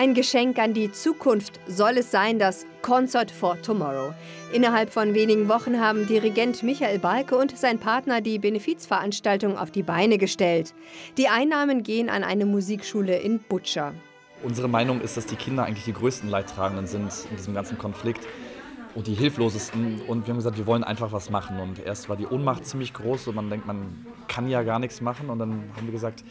Ein Geschenk an die Zukunft soll es sein, das Concert for Tomorrow. Innerhalb von wenigen Wochen haben Dirigent Michael Balke und sein Partner die Benefizveranstaltung auf die Beine gestellt. Die Einnahmen gehen an eine Musikschule in Butcher. Unsere Meinung ist, dass die Kinder eigentlich die größten Leidtragenden sind in diesem ganzen Konflikt und die hilflosesten. Und wir haben gesagt, wir wollen einfach was machen. Und erst war die Ohnmacht ziemlich groß und man denkt, man kann ja gar nichts machen. Und dann haben wir gesagt,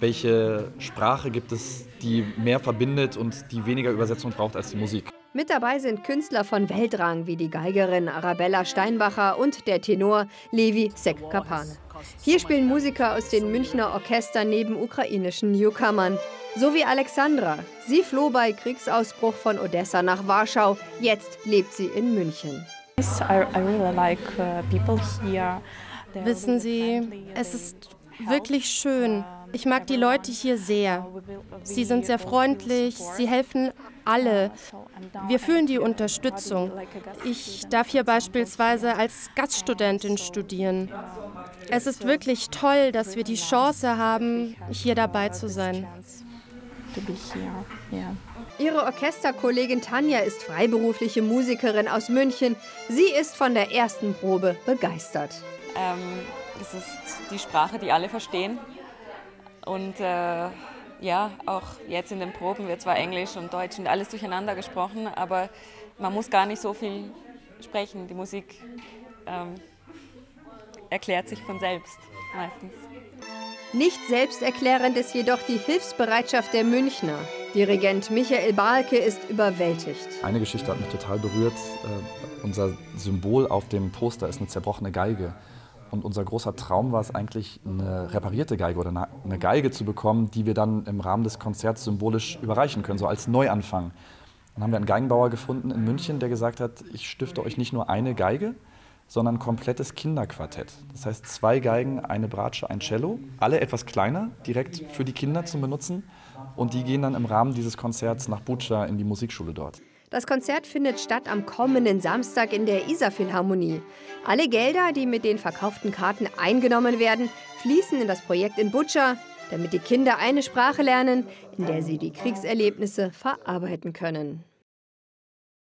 welche Sprache gibt es, die mehr verbindet und die weniger Übersetzung braucht als die Musik. Mit dabei sind Künstler von Weltrang wie die Geigerin Arabella Steinbacher und der Tenor Levi Sekkapane. Hier spielen Musiker aus den Münchner Orchestern neben ukrainischen Newcomern. So wie Alexandra. Sie floh bei Kriegsausbruch von Odessa nach Warschau. Jetzt lebt sie in München. Uh, Wissen Sie, es ist wirklich schön. Ich mag die Leute hier sehr. Sie sind sehr freundlich, sie helfen alle. Wir fühlen die Unterstützung. Ich darf hier beispielsweise als Gaststudentin studieren. Es ist wirklich toll, dass wir die Chance haben, hier dabei zu sein to be here. Yeah. Ihre Orchesterkollegin Tanja ist freiberufliche Musikerin aus München. Sie ist von der ersten Probe begeistert. Ähm, es ist die Sprache, die alle verstehen. Und äh, ja, auch jetzt in den Proben wird zwar Englisch und Deutsch und alles durcheinander gesprochen, aber man muss gar nicht so viel sprechen. Die Musik ähm, erklärt sich von selbst meistens. Nicht selbsterklärend ist jedoch die Hilfsbereitschaft der Münchner. Dirigent Michael Balke ist überwältigt. Eine Geschichte hat mich total berührt. Uh, unser Symbol auf dem Poster ist eine zerbrochene Geige. Und unser großer Traum war es eigentlich, eine reparierte Geige oder eine Geige zu bekommen, die wir dann im Rahmen des Konzerts symbolisch überreichen können, so als Neuanfang. Dann haben wir einen Geigenbauer gefunden in München, der gesagt hat, ich stifte euch nicht nur eine Geige, sondern komplettes Kinderquartett. Das heißt zwei Geigen, eine Bratsche, ein Cello, alle etwas kleiner, direkt für die Kinder zum Benutzen. Und die gehen dann im Rahmen dieses Konzerts nach Butscha in die Musikschule dort. Das Konzert findet statt am kommenden Samstag in der Isar-Philharmonie. Alle Gelder, die mit den verkauften Karten eingenommen werden, fließen in das Projekt in Butscha, damit die Kinder eine Sprache lernen, in der sie die Kriegserlebnisse verarbeiten können.